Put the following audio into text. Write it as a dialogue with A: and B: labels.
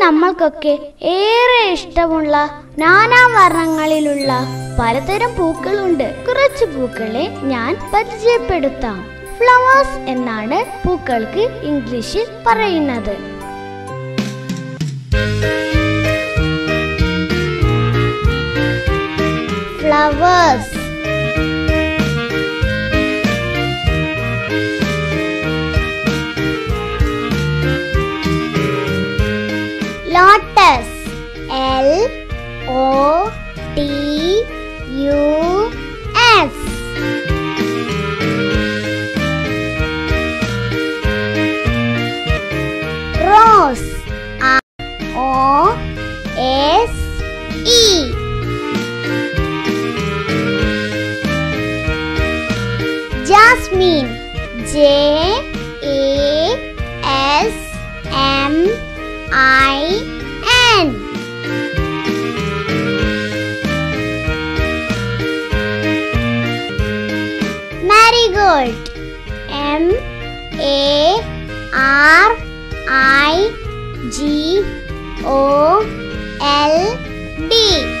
A: നമ്മൾക്കൊക്കെ ഏറെ ഇഷ്ടമുള്ള നാനാവർണങ്ങളിലുള്ള പലതരം പൂക്കളുണ്ട്. കുറച്ച് പൂക്കളെ ഞാൻ പരിചയപ്പെടുത്താം. ഫ്ലവേഴ്സ് എന്നാണ് പൂക്കൾക്ക് ഇംഗ്ലീഷിൽ പറയുന്നത്. Flowers lotus. L O T U S. Rose. R O S E. Jasmine. J A I N. Marigold. M A R I G O L D.